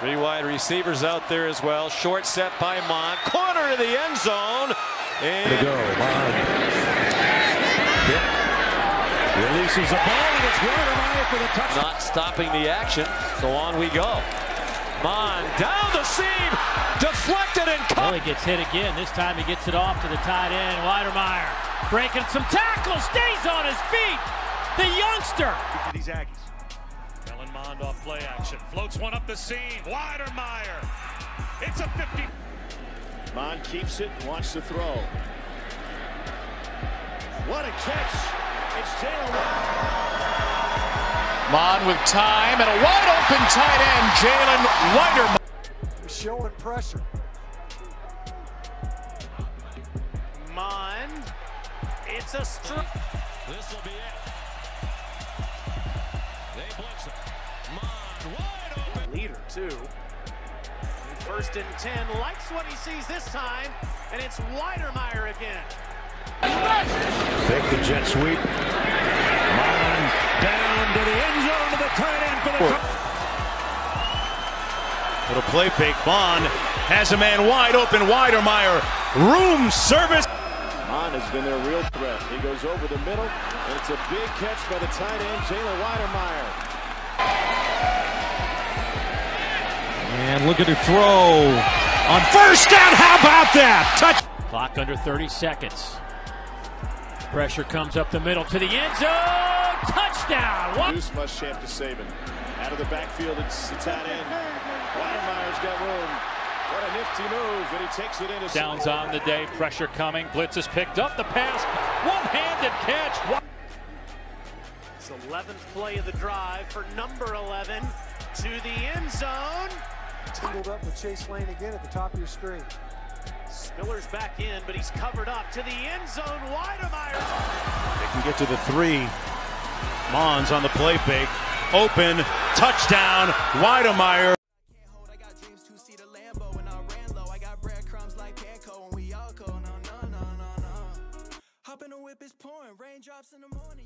Three wide receivers out there as well. Short set by Mond. Corner of the end zone. And to go. Mond. Releases the ball and it's Wydermyer for the touchdown. not stopping the action. So on we go. Mond down the seam. Deflected and Well, caught. he gets hit again. This time he gets it off to the tight end. Wydermyer breaking some tackles, stays on his feet. The youngster. these Aggies. Kellen Mond off play action. Floats one up the seam. Wydermyer. It's a 50. Mond keeps it, wants to throw. What a catch! It's Jalen Mond with time and a wide open tight end, Jalen Whiter. showing pressure. Mond. It's a strip. This will be it. They blitz him. Mond wide open. Leader, too. First and 10. Likes what he sees this time. And it's Wydermyer again. Fake the jet sweep. Mond down to the end zone to the tight end for the touchdown. Little play fake. Mond has a man wide open. Wydermyer. Room service. Mond has been their real threat. He goes over the middle, and it's a big catch by the tight end, Jalen Wydermyer. And look at the throw. On first down, how about that? Touch. Clock under 30 seconds. Pressure comes up the middle to the end zone. Touchdown. What? Deuce Muschamp to Saban. Out of the backfield, it's the tight end. Wydermyer's got room. What a nifty move, and he takes it into Downs on the day. Pressure coming. Blitz is picked up. The pass. One-handed catch. It's 11th play of the drive for number 11 to the end zone. Tangled up with Chase Lane again at the top of your screen. Spiller's back in, but he's covered up to the end zone. Wydermyer. They can get to the three. Mons on the play fake. Open. Touchdown. Wydermyer. I got dreams to see the Lambo and I ran low. I got breadcrumbs like Panko and we all go. No, no, no, no, no. Hop in the whip is pouring. Raindrops in the morning.